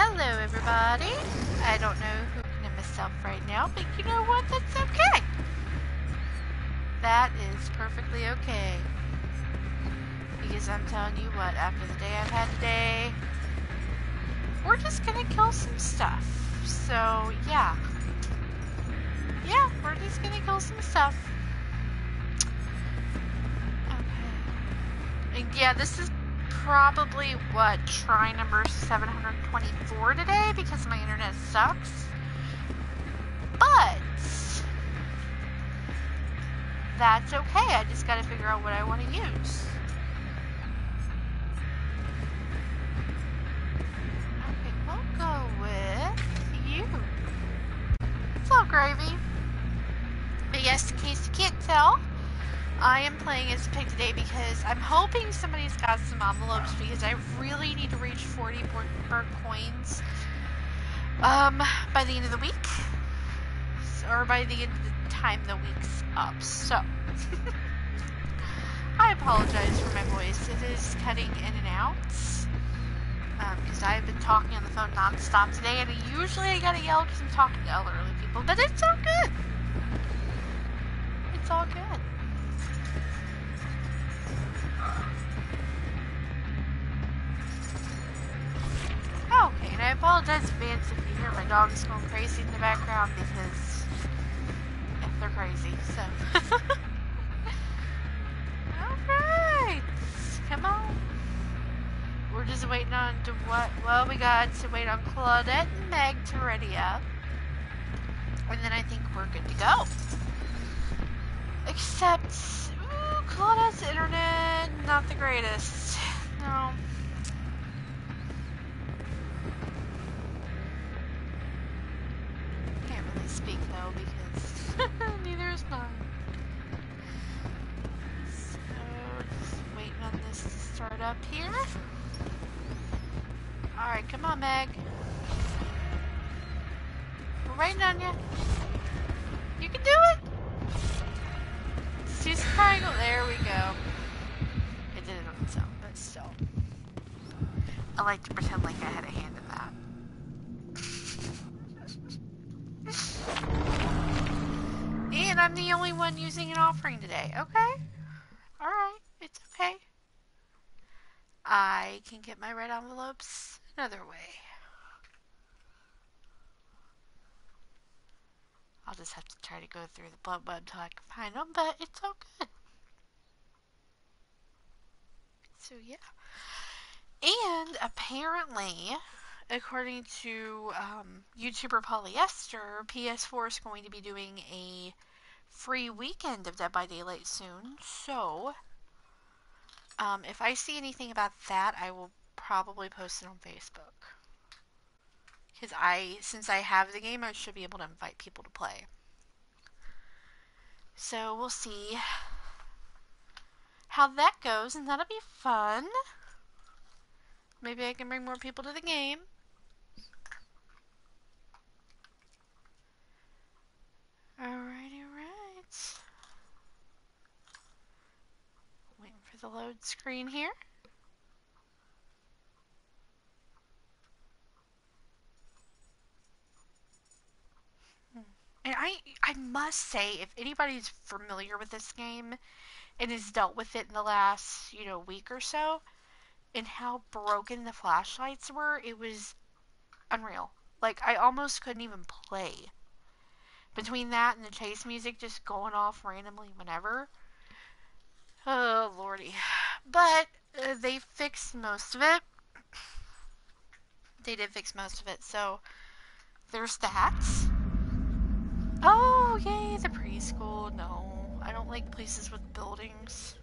hello everybody. I don't know who can myself right now, but you know what? That's okay. That is perfectly okay. Because I'm telling you what, after the day I've had today, we're just gonna kill some stuff. So, yeah. Yeah, we're just gonna kill some stuff. Okay. And yeah, this is probably, what, try number 724 today because my internet sucks. But that's okay. I just gotta figure out what I want to use. Okay, we'll go with you. It's all gravy. But yes, in case you can't tell, I am playing as Pig today because I'm hoping somebody's got some envelopes because I really need to reach 40 more coins um, by the end of the week. Or by the end of the time the week's up. So, I apologize for my voice. It is cutting in and out. Because um, I've been talking on the phone nonstop today, and usually I gotta yell because I'm talking to elderly people, but it's all good. It's all good. Okay, and I apologize fans if you hear my dogs going crazy in the background because they're crazy, so. Alright! Come on. We're just waiting on to what? Well, we got to wait on Claudette and Meg to ready up. And then I think we're good to go. Except, ooh, Claudette's internet, not the greatest. No. Because neither is mine. So, just waiting on this to start up here. Alright, come on, Meg. We're waiting on you. You can do it! The triangle. There we go. It did it on its own, but still. I like to pretend like I had a using an offering today. Okay? Alright. It's okay. I can get my red envelopes another way. I'll just have to try to go through the blood web until I can find them, but it's all good. So yeah. And apparently, according to um, YouTuber Polyester, PS4 is going to be doing a free weekend of Dead by Daylight soon. So, um, if I see anything about that, I will probably post it on Facebook. Because I, since I have the game, I should be able to invite people to play. So we'll see how that goes, and that'll be fun. Maybe I can bring more people to the game. Alrighty, Waiting for the load screen here. And I I must say, if anybody's familiar with this game and has dealt with it in the last, you know, week or so, and how broken the flashlights were, it was unreal. Like I almost couldn't even play. Between that and the chase music just going off randomly whenever. Oh lordy. But uh, they fixed most of it. They did fix most of it, so there's that. Oh, yay, the preschool. No, I don't like places with buildings.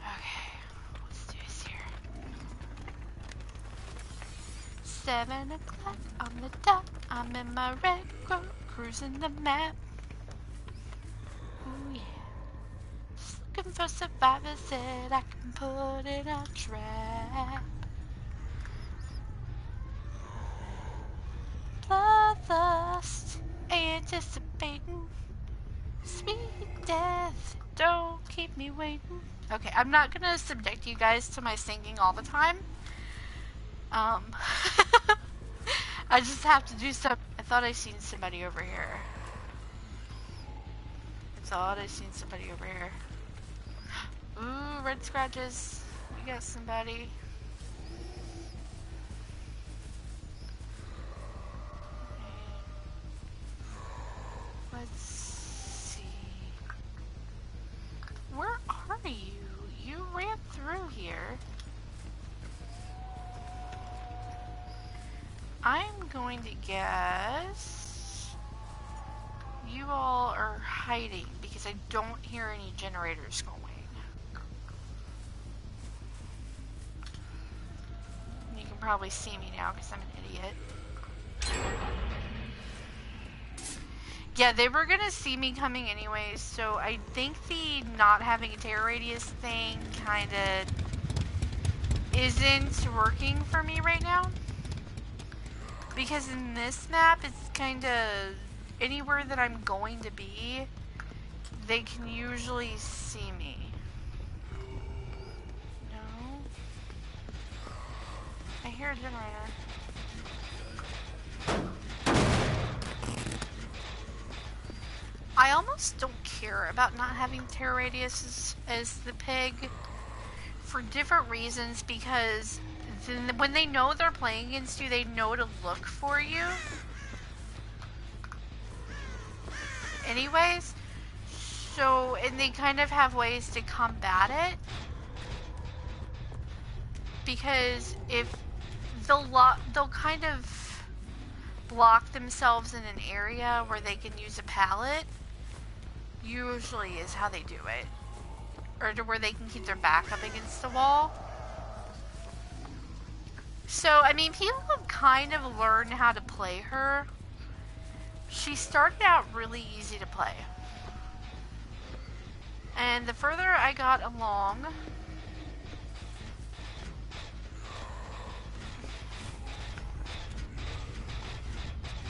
Okay, let's do this here. Seven o'clock on the dot. I'm in my red road, cruising the map. Oh yeah. Just looking for survivors that I can put in a trap. Bloodlust anticipating sweet death. Don't keep me waiting. Okay, I'm not gonna subject you guys to my singing all the time. Um, I just have to do some. Thought I seen somebody over here. I thought I seen somebody over here. Ooh, red scratches. You got somebody. Let's see. Where are you? You ran through here. I'm going to guess you all are hiding because I don't hear any generators going. You can probably see me now because I'm an idiot. Yeah, they were gonna see me coming anyways, so I think the not having a terror radius thing kinda isn't working for me right now. Because in this map, it's kind of anywhere that I'm going to be, they can usually see me. No? I hear a generator. I almost don't care about not having terror radius as, as the pig for different reasons because then when they know they're playing against you, they know to look for you. Anyways, so, and they kind of have ways to combat it. Because if they'll, they'll kind of block themselves in an area where they can use a pallet, usually is how they do it. Or to where they can keep their back up against the wall. So, I mean, people have kind of learned how to play her. She started out really easy to play. And the further I got along,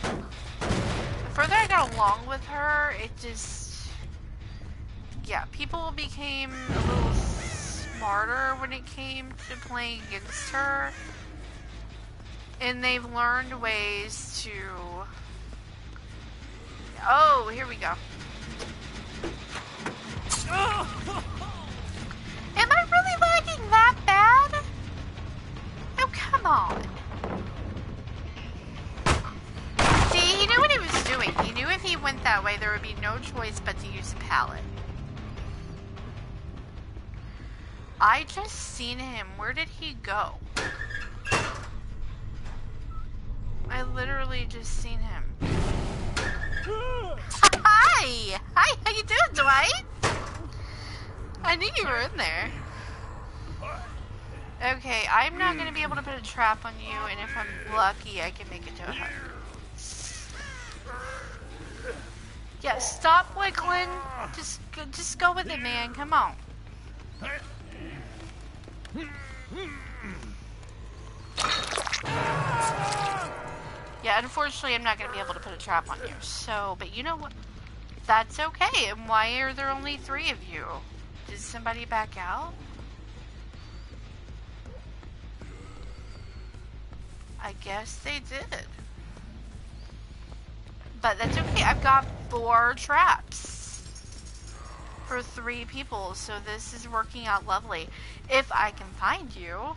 the further I got along with her, it just, yeah, people became a little smarter when it came to playing against her and they've learned ways to... Oh, here we go. Am I really lagging that bad? Oh, come on. See, he knew what he was doing. He knew if he went that way, there would be no choice but to use a pallet. I just seen him. Where did he go? I literally just seen him. Hi! Hi, how you doing, Dwight? I knew you were in there. Okay, I'm not gonna be able to put a trap on you, and if I'm lucky, I can make it to a hut. Yeah, stop wiggling. Just, just go with it, man. Come on. Yeah, unfortunately, I'm not going to be able to put a trap on you. So, but you know what? That's okay. And why are there only three of you? Did somebody back out? I guess they did. But that's okay. I've got four traps for three people. So this is working out lovely. If I can find you.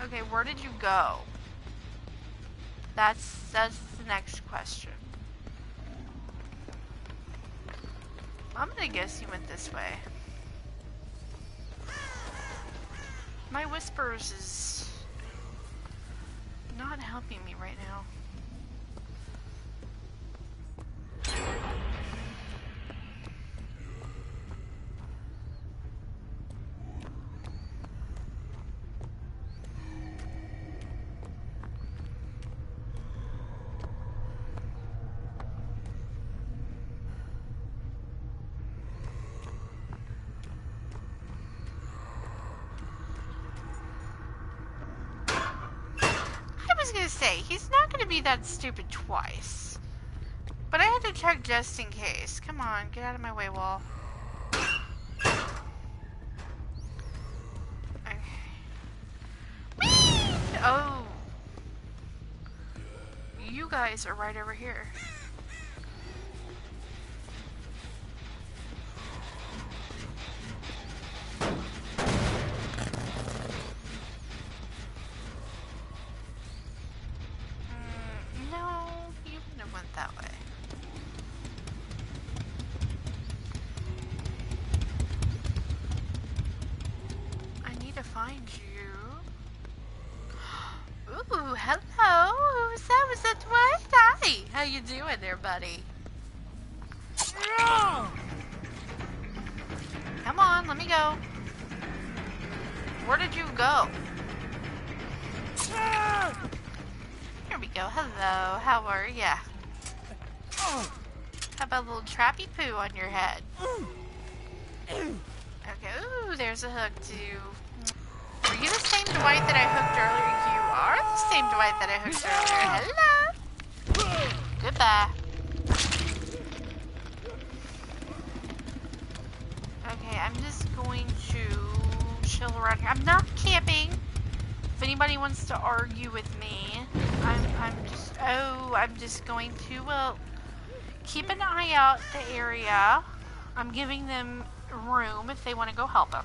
Okay, where did you go? That's that's the next question. I'm gonna guess you went this way. My whispers is not helping me right now. Say, he's not going to be that stupid twice. But I had to check just in case. Come on, get out of my way, wall. Okay. Oh. oh. oh. oh. oh. oh. oh. Buddy? Come on, let me go. Where did you go? Here we go. Hello. How are ya? How about a little trappy poo on your head? Okay. Ooh, there's a hook too. Were you the same Dwight that I hooked earlier? You are the same Dwight that I hooked earlier. Hello. Goodbye. Anybody wants to argue with me, I'm, I'm just, oh, I'm just going to, well, keep an eye out the area. I'm giving them room if they want to go help them.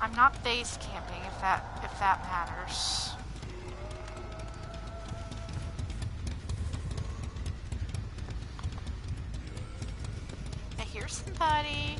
I'm not base camping if that, if that matters. I hear somebody.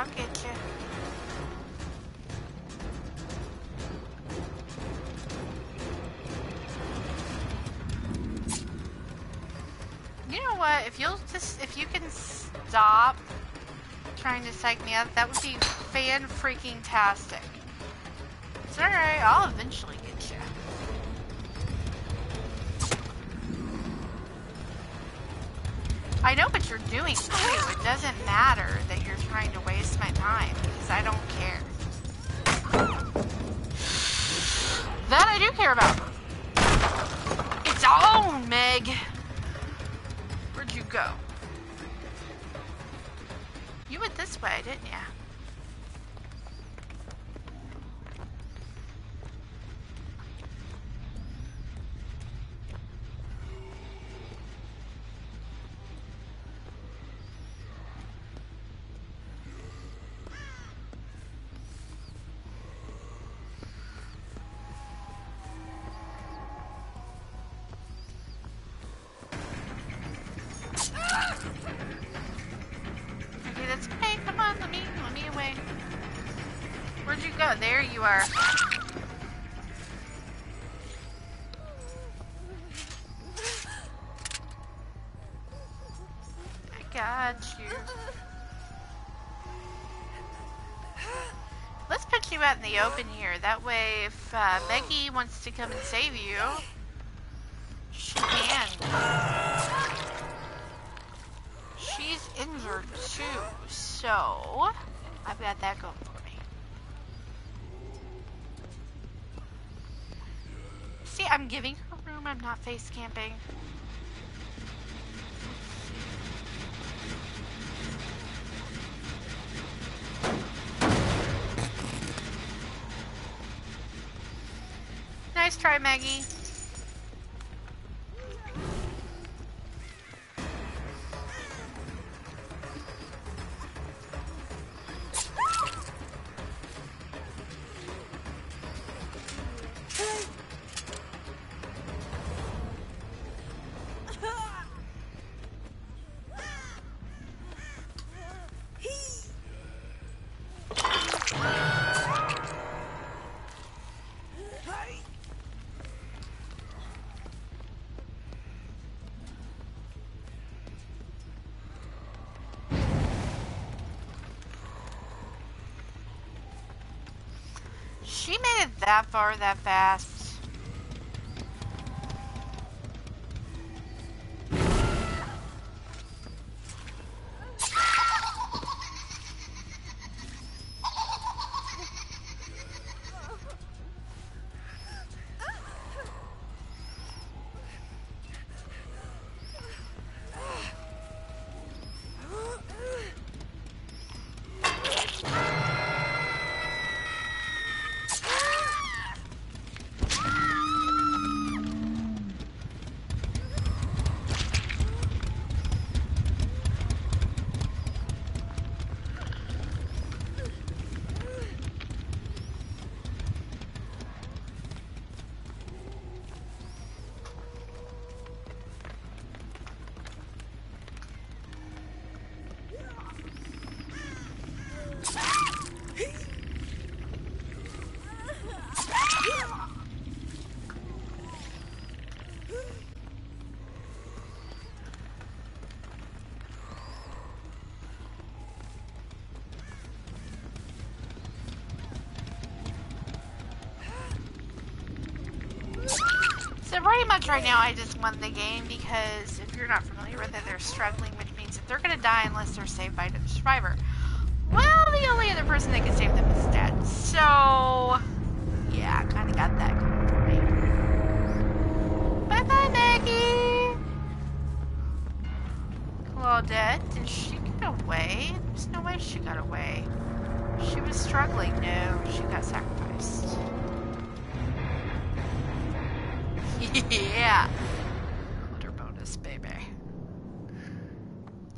I'll get you. You know what? If you'll just, if you can stop trying to psych me out, that would be fan freaking tastic. It's alright, I'll eventually get you. I know what you're doing too. It doesn't matter that you're trying to waste my time because I don't care. That I do care about. It's on, Meg. Where'd you go? You went this way, didn't ya? The open here. That way, if uh, Becky wants to come and save you, she can. She's injured too, so I've got that going for me. See, I'm giving her room. I'm not face camping. Nice try, Maggie. That far that fast. Pretty much right now I just won the game because if you're not familiar with it, they're struggling, which means that they're going to die unless they're saved by the survivor. Well, the only other person that can save them is dead. So, yeah, kind of got that going for me. Bye-bye, Maggie! Claudette, did she get away? There's no way she got away. She was struggling. No, she got sacrificed. Yeah. Quarter bonus, baby.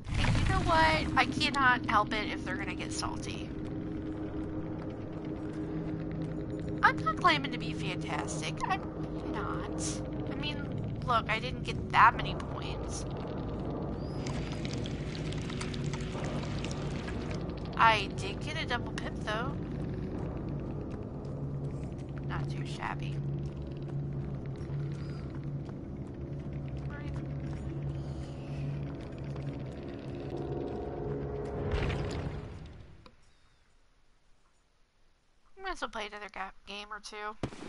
And you know what? I cannot help it if they're gonna get salty. I'm not claiming to be fantastic. I'm not. I mean, look, I didn't get that many points. I did get a double pip, though. Not too shabby. Might as well play another game or two.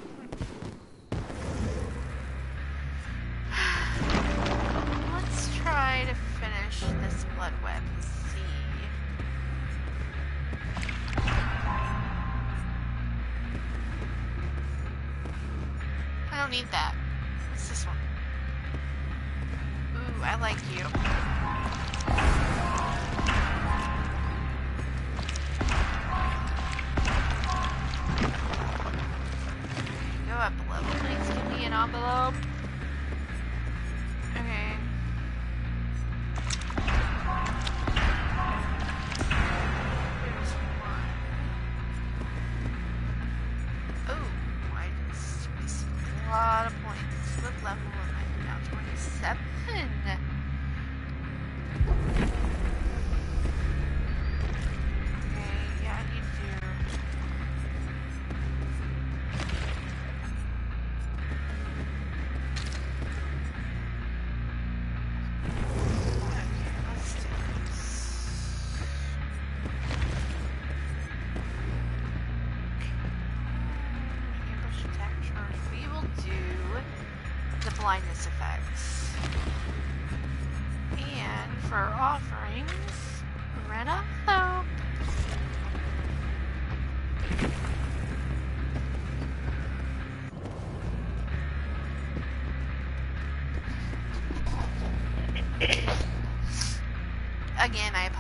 Level am now? 27?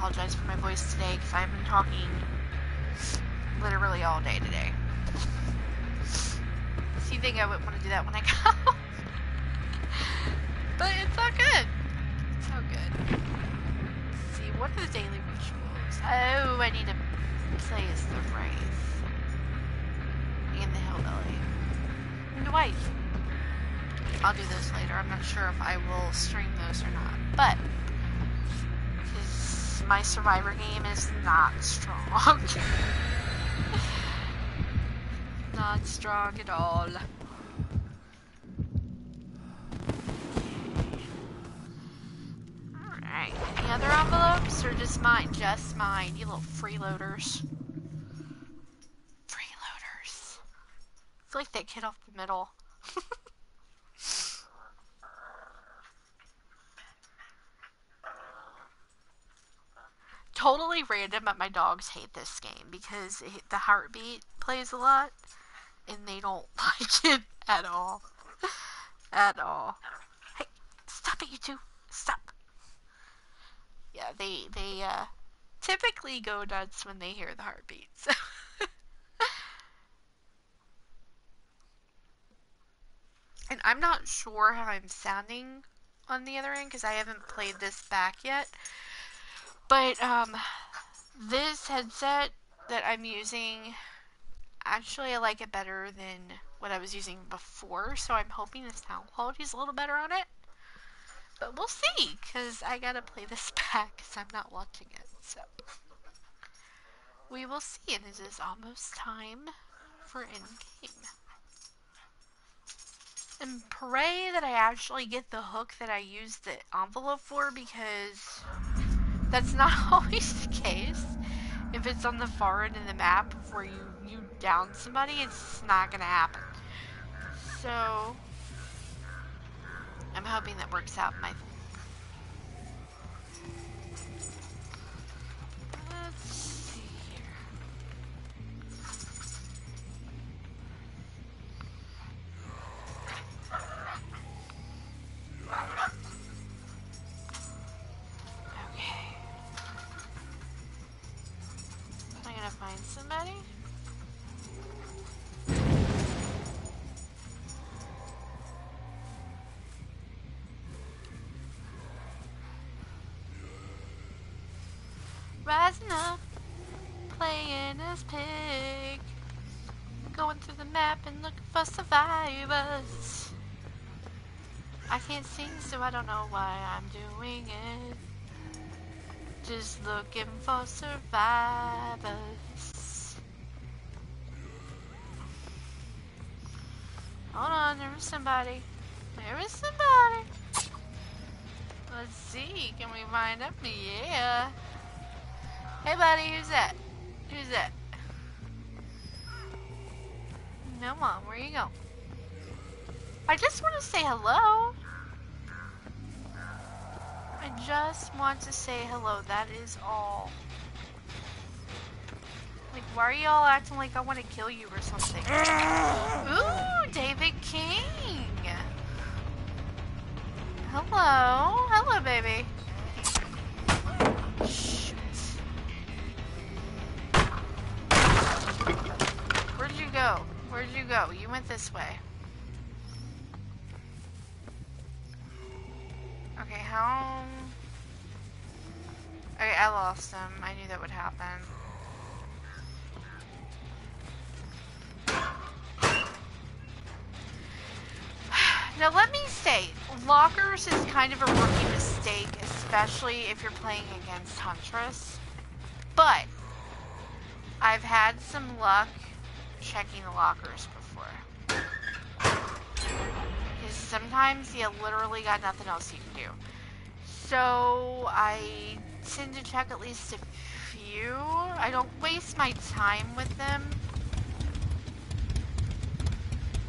Apologize for my voice today because I've been talking literally all day today. So you think I wouldn't want to do that when I go? Strong at all. Any other envelopes or just mine? Just mine, you little freeloaders. Freeloaders. feel like that kid off the middle. totally random, but my dogs hate this game because it, the heartbeat plays a lot, and they don't like it at all. at all. Hey, stop it, you two! Stop. Yeah, they they uh, typically go nuts when they hear the heartbeats. and I'm not sure how I'm sounding on the other end because I haven't played this back yet. But um, this headset that I'm using, actually I like it better than what I was using before, so I'm hoping the sound quality is a little better on it. But we'll see, because I gotta play this back, because I'm not watching it, so. We will see, and it is almost time for in-game. And pray that I actually get the hook that I used the envelope for, because that's not always the case. If it's on the far end of the map where you, you down somebody, it's not gonna happen. So, I'm hoping that works out my Rising up, playing as pig. Going through the map and looking for survivors. I can't sing, so I don't know why I'm doing it. Just looking for survivors. Hold on, there was somebody. There was somebody. Let's see, can we find them? Yeah. Hey buddy, who's that? Who's that? No mom, where you go? I just want to say hello. I just want to say hello, that is all. Like, why are y'all acting like I want to kill you or something? Ooh, David King! Hello, hello baby. Where'd you go? You went this way. Okay, how... Okay, I lost him. I knew that would happen. Now let me say, lockers is kind of a rookie mistake, especially if you're playing against Huntress. But, I've had some luck checking the lockers before. Because sometimes you literally got nothing else you can do. So I tend to check at least a few. I don't waste my time with them.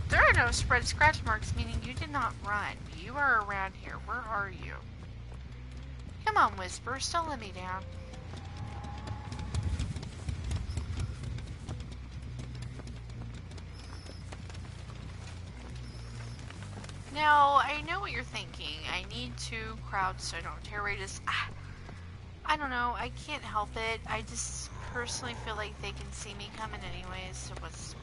There are no spread scratch marks, meaning you did not run. You are around here. Where are you? Come on, Whispers. Don't let me down. Now, I know what you're thinking. I need to crowd so I don't terror radius. Ah, I don't know. I can't help it. I just personally feel like they can see me coming anyways, so what's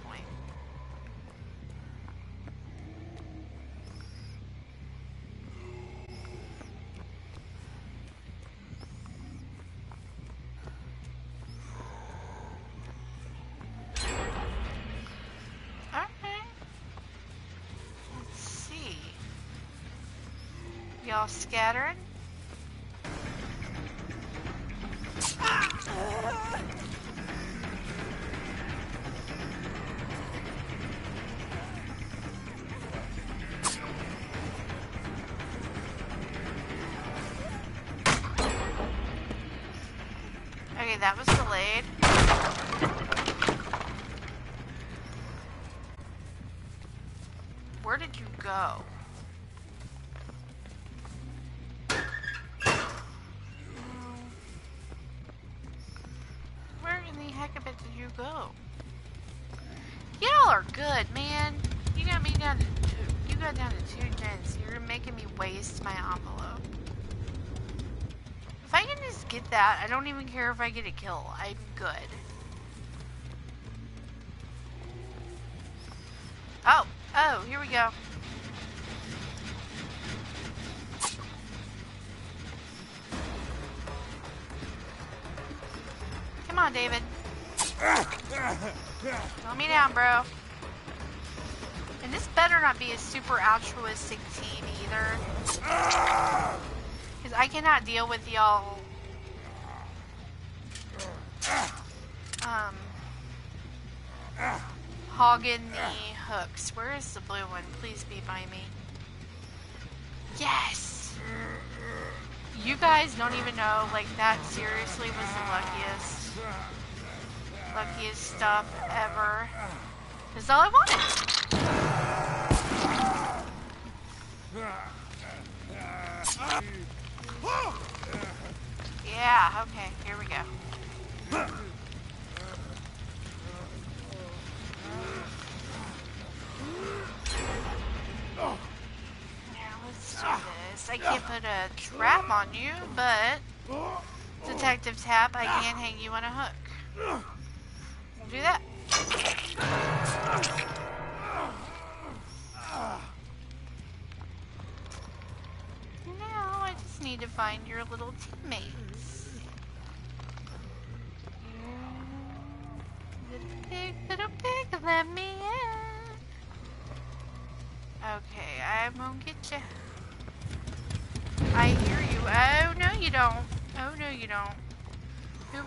y'all scattering? You go? Y'all are good, man. You got me down to two. You got down to two gens. You're making me waste my envelope. If I can just get that, I don't even care if I get a kill. I'm good. Be a super altruistic team either. Because I cannot deal with y'all. Um. Hogging the hooks. Where is the blue one? Please be by me. Yes! You guys don't even know, like, that seriously was the luckiest, luckiest stuff ever. That's all I wanted. Yeah, okay, here we go. Now let's do this. I can't put a trap on you, but Detective Tap, I can hang you on a hook. We'll do that. Now I just need to find your little teammates. Little pig, little pig, let me in. Okay, I won't get you. I hear you. Oh, no you don't. Oh, no you don't. Who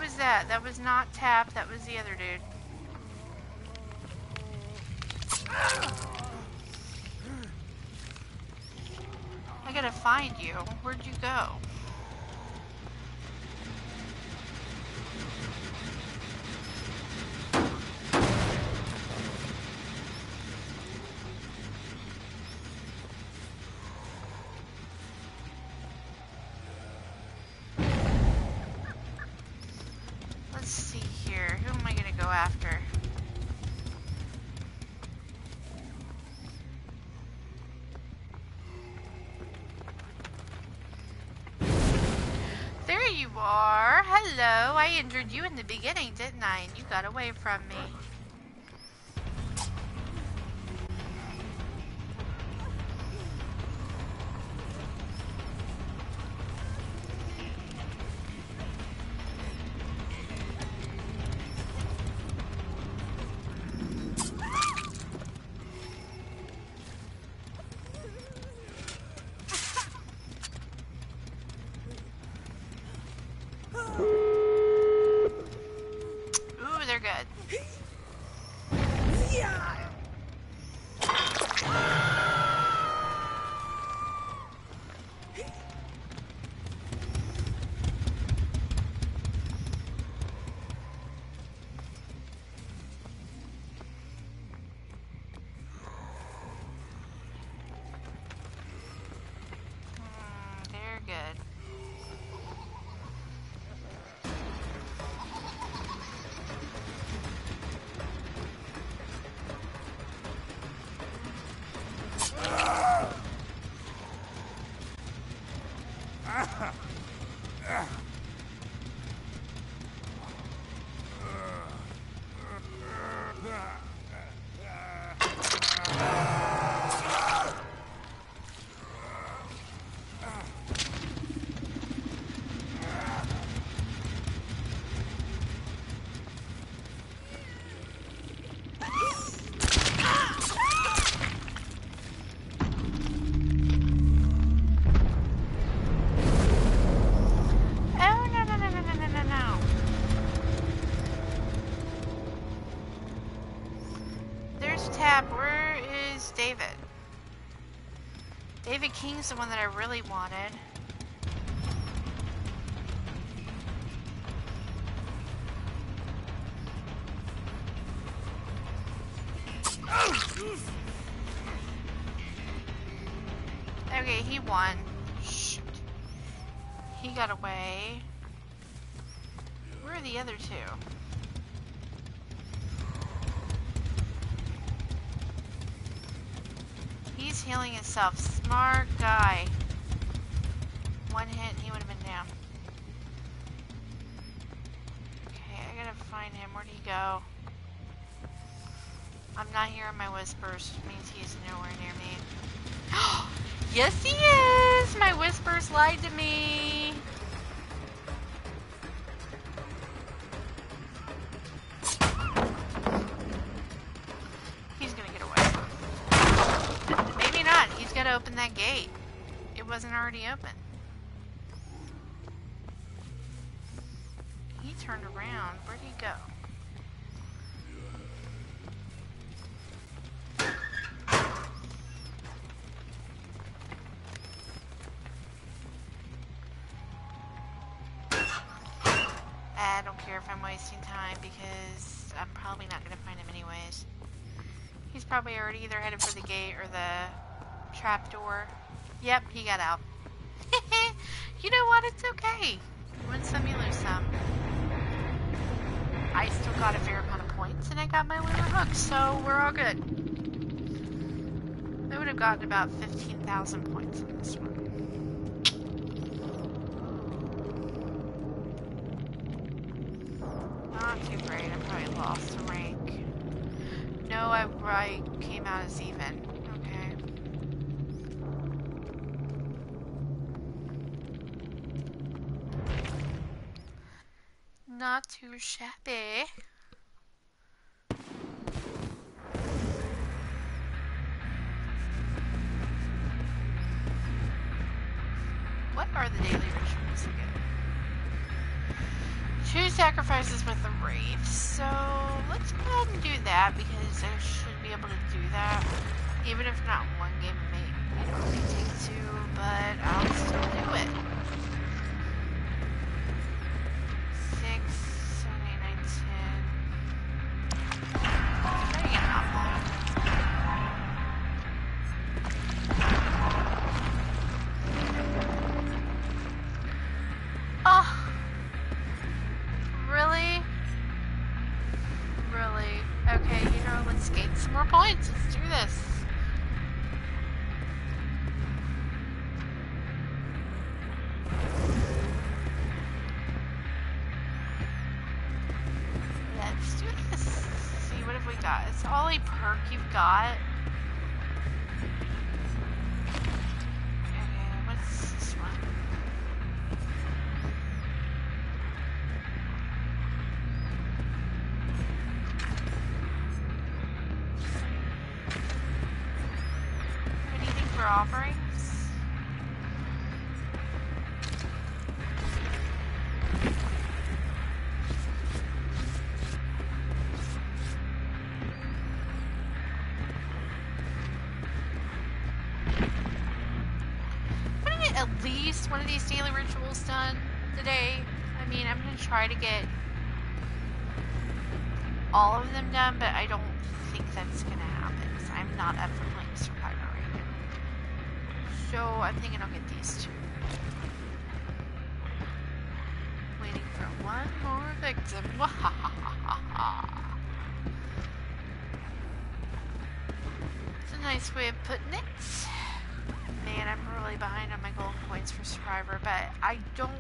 was not Tap, that was the other dude. I gotta find you. Where'd you go? I injured you in the beginning, didn't I? And you got away from me. King's the one that I really wanted. Okay, he won. Shoot. He got away. Where are the other two? He's healing himself. Smart Hearing my whispers, means he's nowhere near me. yes, he is! My whispers lied to me. He's gonna get away. Maybe not. He's gotta open that gate. It wasn't already open. Don't care if I'm wasting time because I'm probably not going to find him anyways. He's probably already either headed for the gate or the trap door. Yep, he got out. you know what? It's okay. You win some, you lose some. I still got a fair amount of points and I got my lunar hook, so we're all good. I would have gotten about 15,000 points on this one. Great. I probably lost a rank. No, I, I came out as even. Okay. Not too shabby. Anything way of putting it. Man, I'm really behind on my golden points for Survivor, but I don't.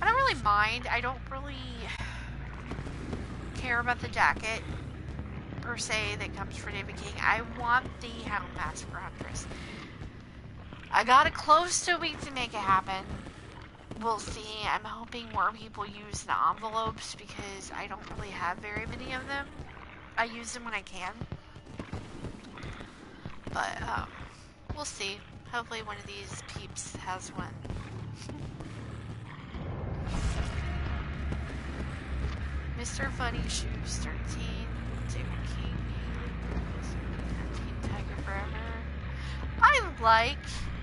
I don't really mind. I don't really care about the jacket per se that comes for David King. I want the Hound Mask for Huntress. I got it close to a week to make it happen. We'll see. I'm hoping more people use the envelopes because I don't really have very many of them. I use them when I can. But, um, we'll see. Hopefully one of these peeps has one. Mr. Funny Shoes 13, David King, 10 Tiger Forever. I like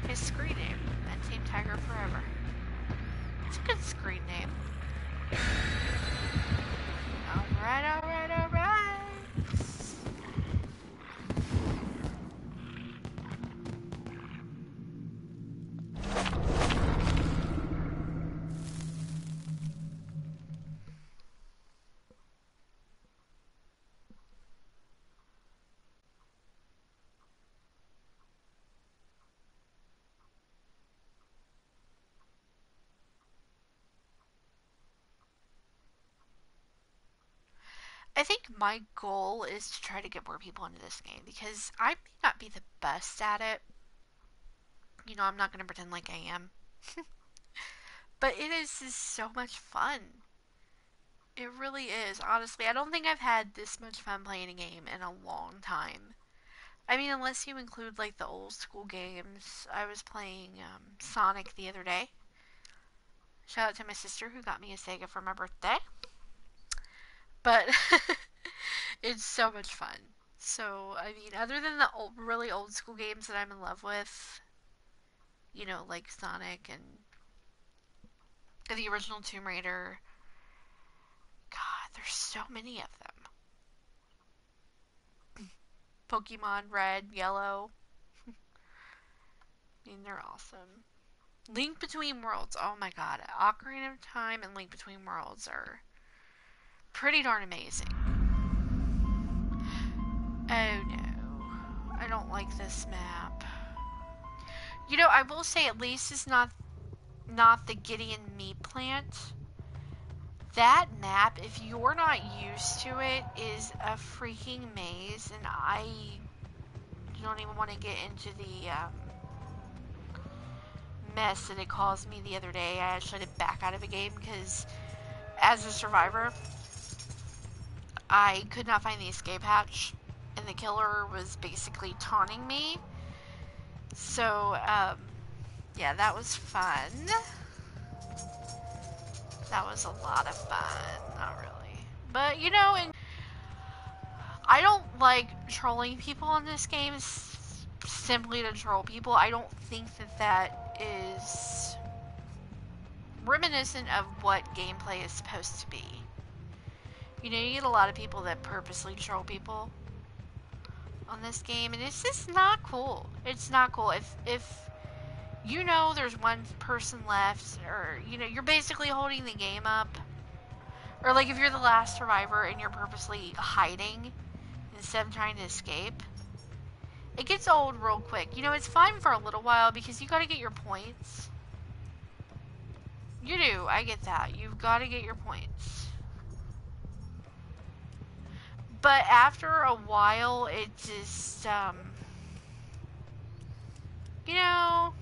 his screen name, and Team Tiger Forever. It's a good screen name. Alright, alright. Think my goal is to try to get more people into this game because I may not be the best at it. You know, I'm not going to pretend like I am. but it is so much fun. It really is. Honestly, I don't think I've had this much fun playing a game in a long time. I mean, unless you include like the old school games. I was playing um, Sonic the other day. Shout out to my sister who got me a Sega for my birthday. But it's so much fun. So, I mean, other than the old, really old school games that I'm in love with, you know, like Sonic and the original Tomb Raider, God, there's so many of them. Pokemon Red, Yellow. I mean, they're awesome. Link Between Worlds. Oh my god. Ocarina of Time and Link Between Worlds are pretty darn amazing. Oh no. I don't like this map. You know, I will say at least it's not not the Gideon meat plant. That map, if you're not used to it, is a freaking maze, and I don't even want to get into the um, mess that it caused me the other day. I actually had to back out of a game because, as a survivor, I could not find the escape hatch, and the killer was basically taunting me. So, um, yeah, that was fun. That was a lot of fun. Not really. But, you know, and I don't like trolling people in this game simply to troll people. I don't think that that is reminiscent of what gameplay is supposed to be. You know, you get a lot of people that purposely troll people on this game, and it's just not cool. It's not cool. If if you know there's one person left, or you know you're basically holding the game up, or like if you're the last survivor and you're purposely hiding instead of trying to escape, it gets old real quick. You know, it's fine for a little while because you got to get your points. You do. I get that. You've got to get your points. But after a while, it just, um, you know,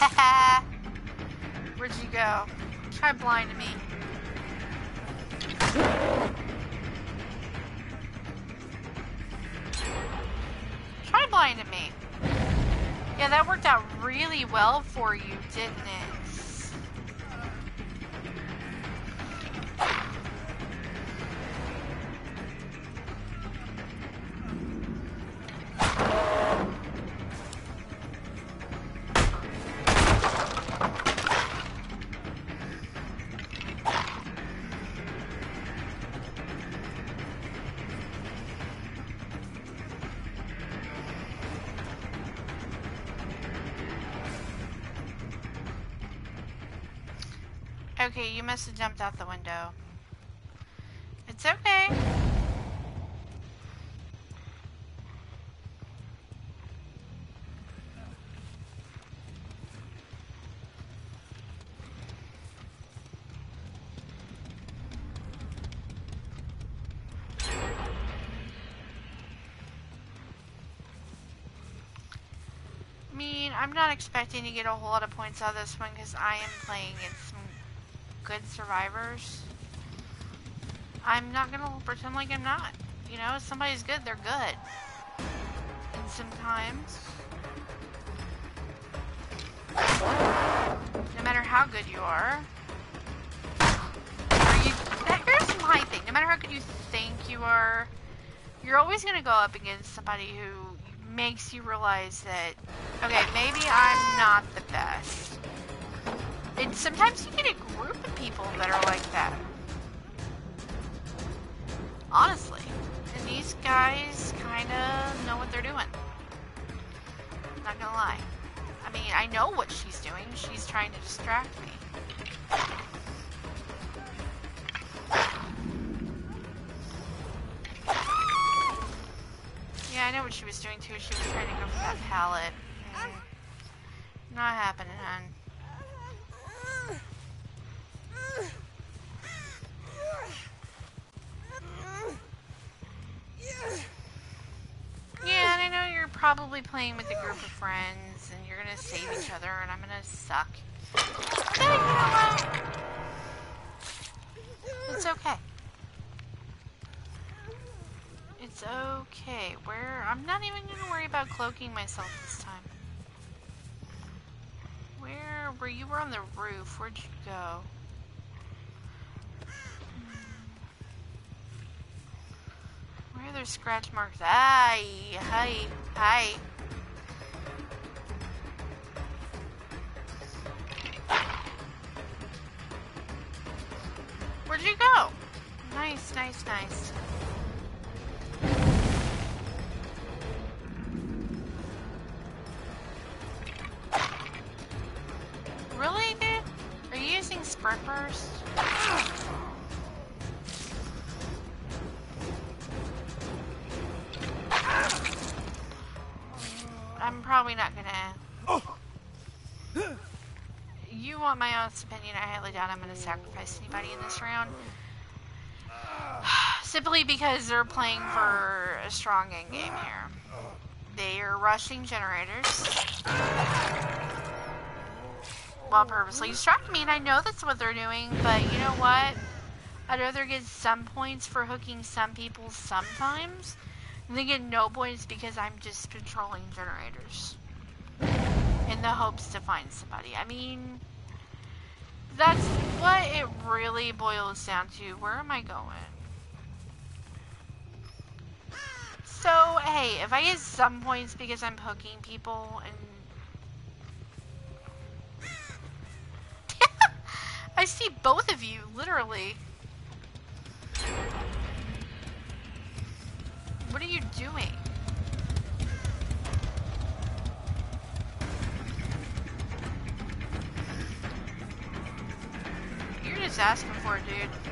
Where'd you go? Try blinding me. Try blinding me. Yeah, that worked out really well for you, didn't it? Okay, you must have jumped out the window. It's okay. I'm not expecting to get a whole lot of points out of this one because I am playing against good survivors. I'm not gonna pretend like I'm not. You know, if somebody's good, they're good. And sometimes, no matter how good you are, you, here's my thing, no matter how good you think you are, you're always gonna go up against somebody who makes you realize that, okay, maybe I'm not the best. And sometimes you get a group of people that are like that. Honestly. And these guys kind of know what they're doing. Not gonna lie. I mean, I know what she's doing. She's trying to distract me. Yeah, I know what she was doing too. She was trying to go for that pallet. Not happening, hon. Yeah, and I know you're probably playing with a group of friends, and you're gonna save each other, and I'm gonna suck. You know what? It's okay. It's okay. Where I'm not even gonna worry about cloaking myself this time. Where were you were on the roof? Where'd you go? Hmm. Where are those scratch marks? Hi, hi, hi. Nice, nice, nice. Really? Are you using sprint burst? Mm, I'm probably not gonna. You want my honest opinion? I highly doubt I'm gonna sacrifice anybody in this round. Simply because they're playing for a strong end game here. They are rushing generators. While purposely distracting me, and I know that's what they're doing, but you know what? I'd rather get some points for hooking some people sometimes they get no points because I'm just patrolling generators. In the hopes to find somebody. I mean, that's what it really boils down to. Where am I going? So, hey, if I get some points because I'm hooking people and... I see both of you, literally. What are you doing? You're just asking for it, dude.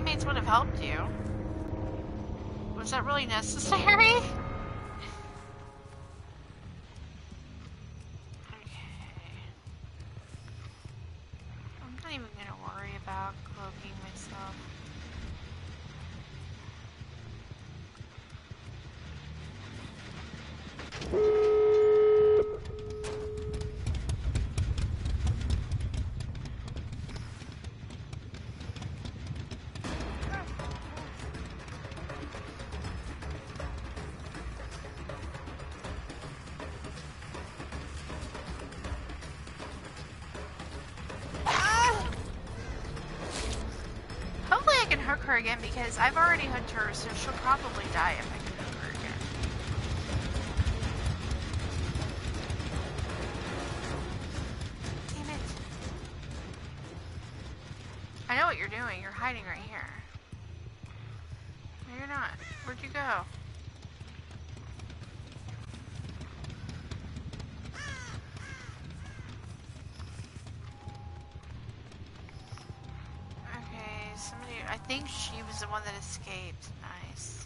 Teammates would have helped you. Was that really necessary? Hook her again because I've already hooked her, so she'll probably die if I can hook her again. Damn it. I know what you're doing. You're hiding right here. No, you're not. Where'd you go? The one that escaped. Nice.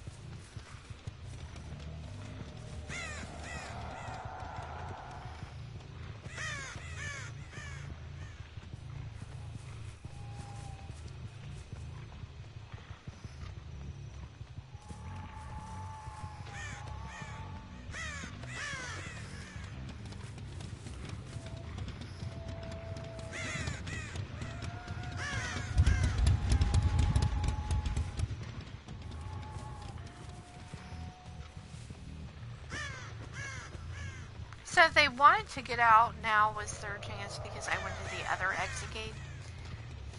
If they wanted to get out, now was their chance because I went to the other exit gate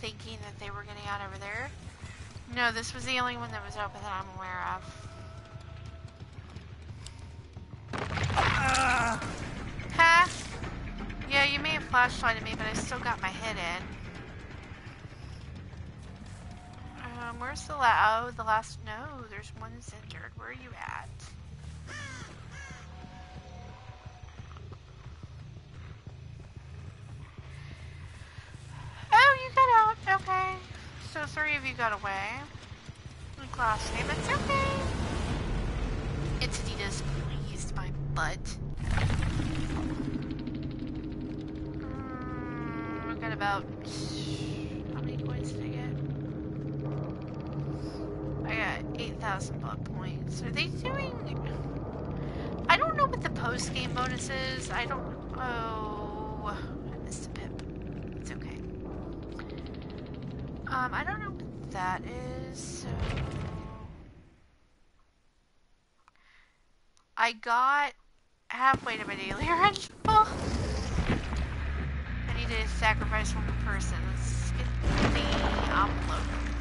thinking that they were getting out over there. No, this was the only one that was open that I'm aware of. Uh. Ha! Yeah, you may have flashlighted me, but I still got my head in. Um, where's the last? Oh, the last. No, there's one centered. Where are you at? Got away. Class name. It's okay. Entity displeased my butt. Mm, I got about how many coins did I get? I got 8,000 blood points. Are they doing... I don't know what the post-game bonus is. I don't... Oh... I missed a pip. It's okay. Um, I don't know that is, so... I got halfway to my daily ritual. I need to sacrifice one person. Let's get the envelope.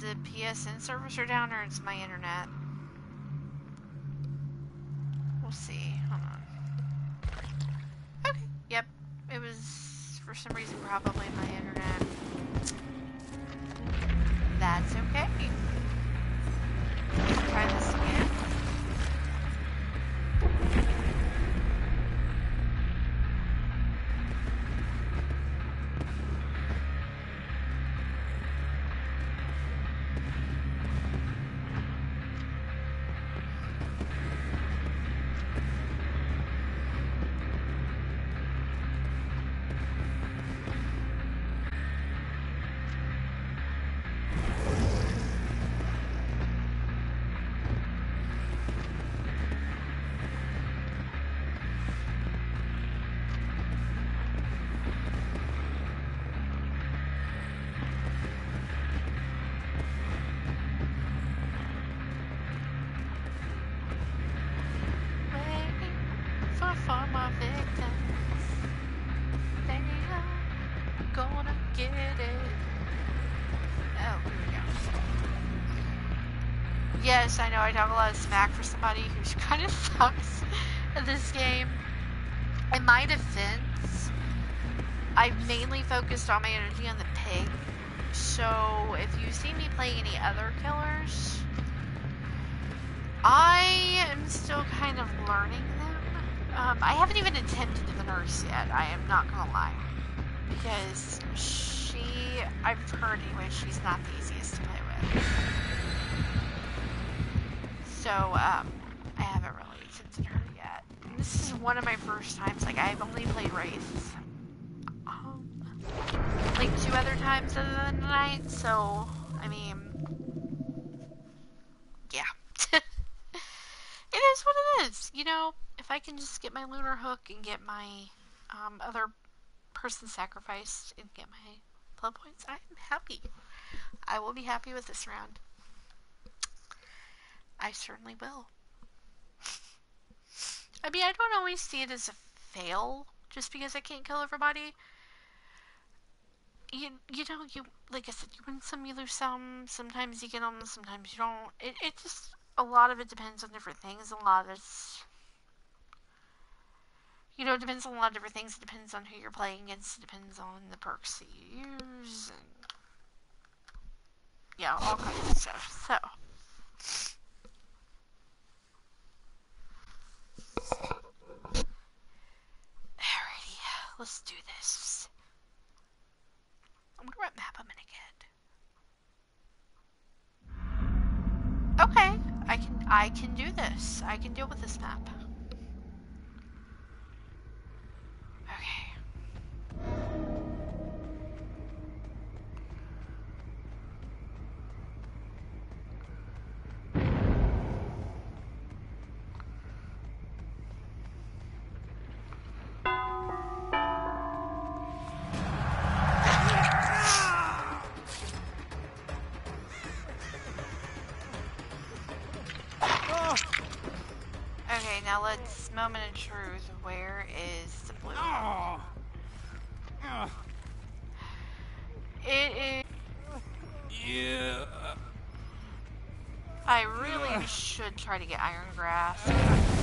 The PSN servers are down or it's my internet. We'll see. Hold on. Okay, yep. It was, for some reason, probably my internet. I I a lot of smack for somebody who kind of sucks at this game. In my defense, I mainly focused all my energy on the pig. So if you see me play any other killers, I am still kind of learning them. Um, I haven't even attempted the nurse yet, I am not gonna lie. Because she, I've heard anyway, she's not the So, um, I haven't really attempted her yet. This is one of my first times, like, I've only played Wraiths. Um, like, two other times other than tonight, so, I mean, yeah. it is what it is, you know? If I can just get my lunar hook and get my, um, other person sacrificed and get my blood points, I'm happy. I will be happy with this round. I certainly will. I mean, I don't always see it as a fail just because I can't kill everybody. you you know you like I said you win some you lose some. Sometimes you get them, sometimes you don't. It it just a lot of it depends on different things. A lot of it's you know, it depends on a lot of different things. It depends on who you're playing against. It depends on the perks that you use, and yeah, all kinds of stuff. So. Alrighty, uh, let's do this. I wonder what map I'm gonna get. Okay, I can I can do this. I can deal with this map. Try to get Iron Grasp.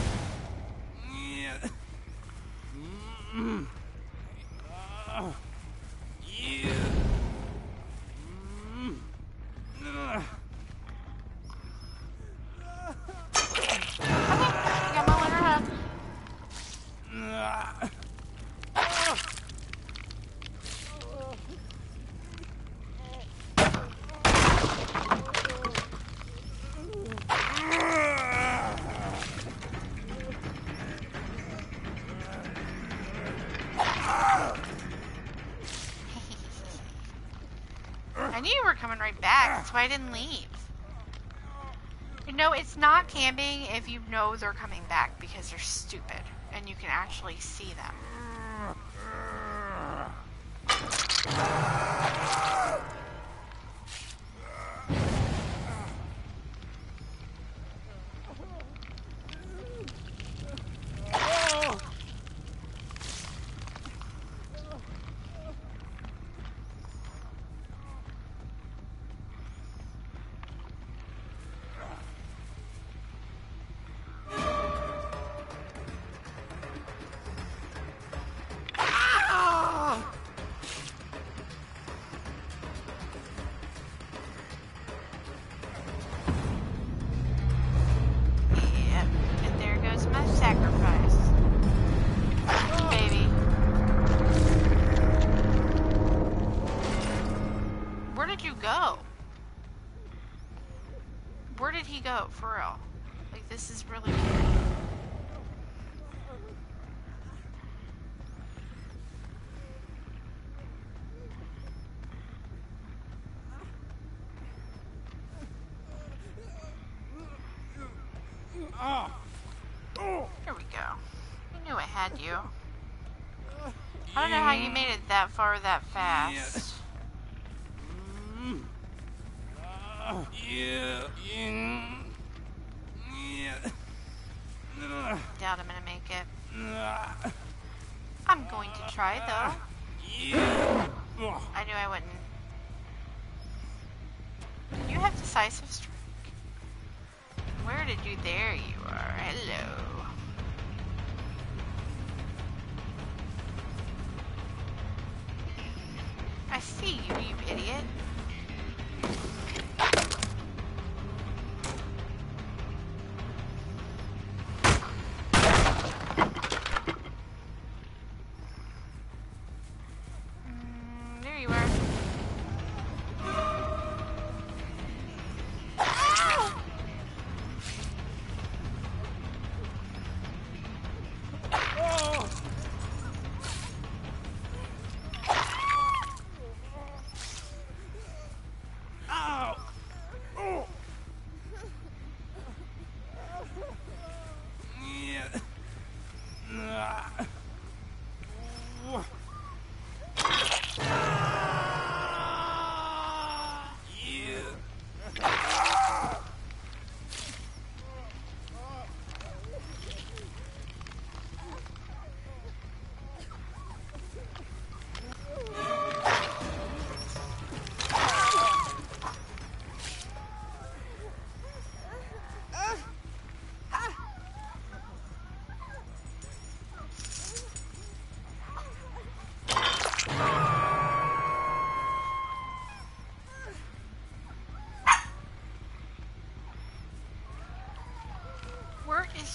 I didn't leave. You know, it's not camping if you know they're coming back because they're stupid and you can actually see them. I don't know how you mm. made it that far that fast. Yeah. Yeah. Yeah. Doubt I'm gonna make it. I'm going to try though. Yeah. I knew I wouldn't. You have decisive strike. Where did you? There you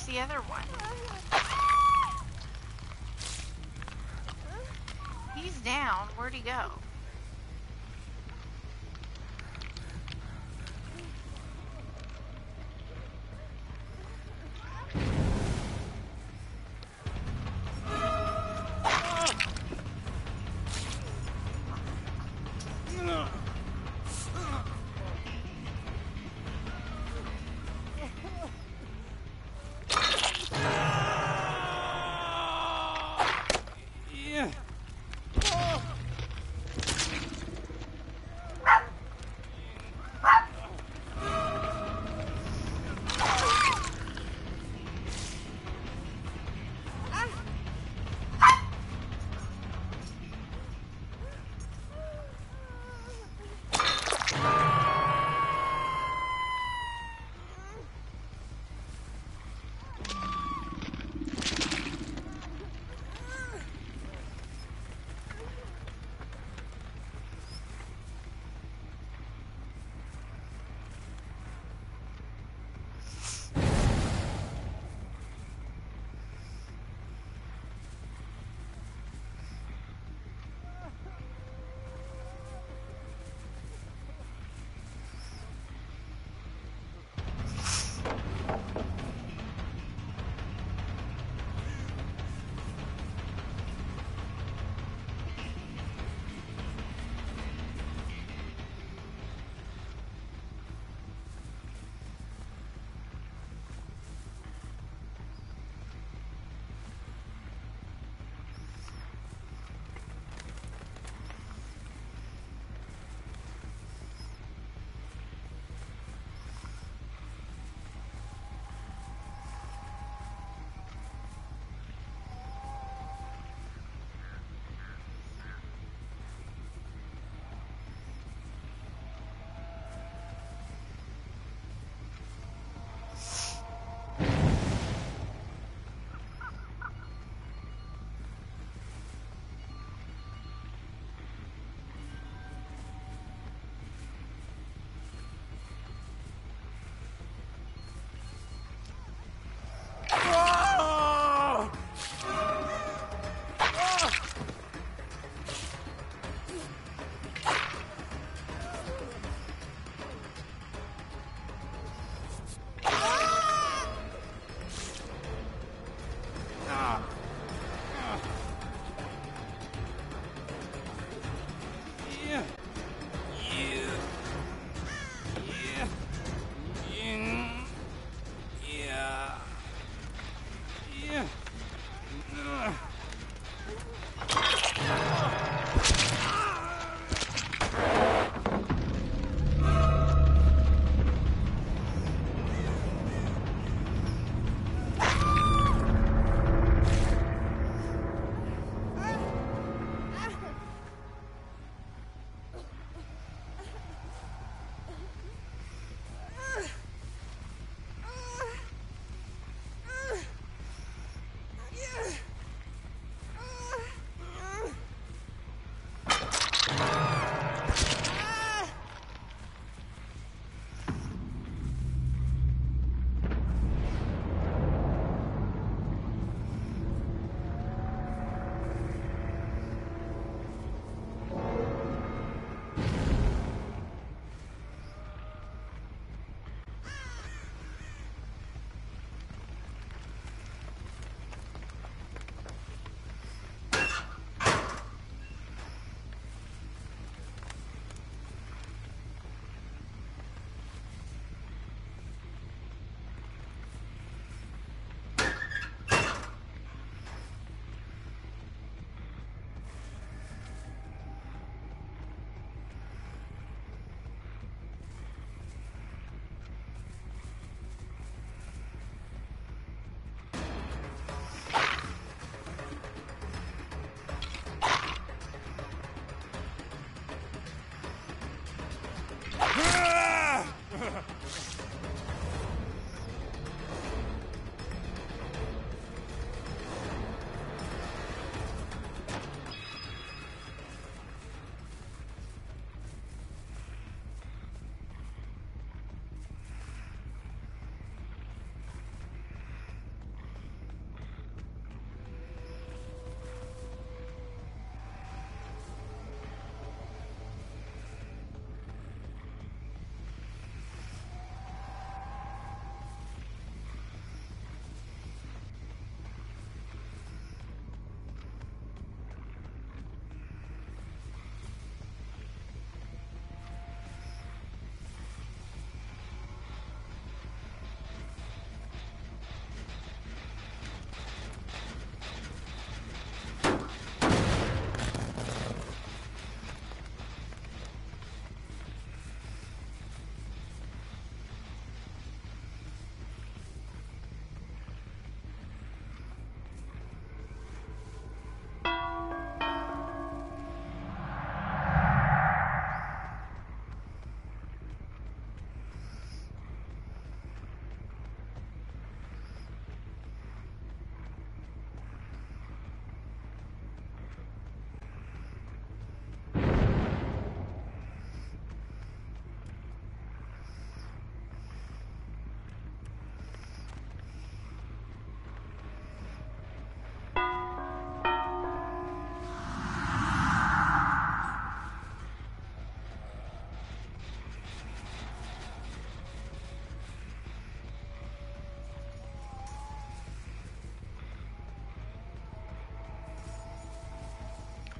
the other one? He's down. Where'd he go?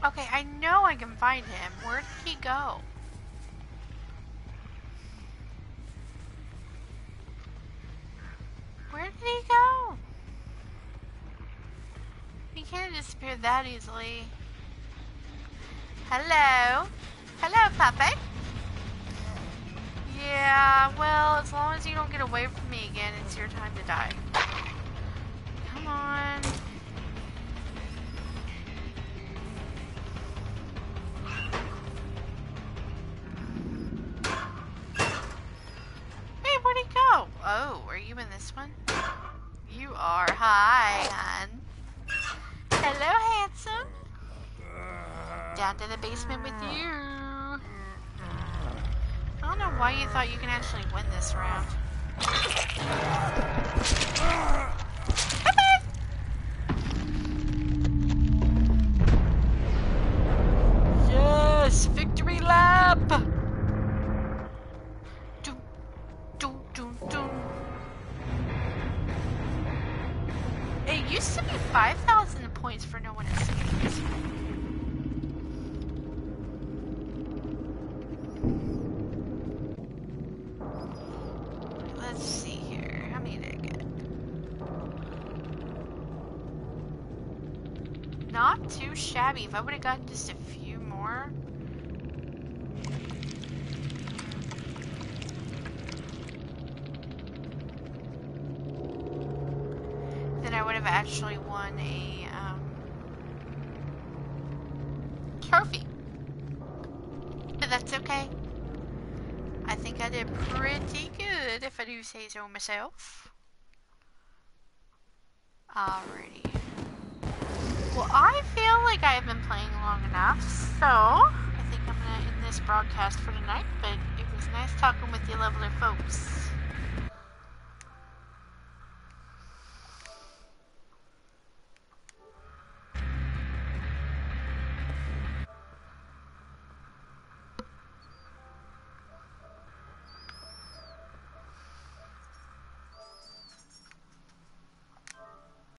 Okay, I know I can find him. Where did he go? Where did he go? He can't disappear that easily. Hello? Hello, puppy? Yeah, well, as long as you don't get away from me again, it's your time to die. Come on. Down to the basement with you. I don't know why you thought you can actually win this round. Do say so myself. Alrighty. Well, I feel like I've been playing long enough, so I think I'm gonna end this broadcast for tonight. But it was nice talking with you, lovely folks.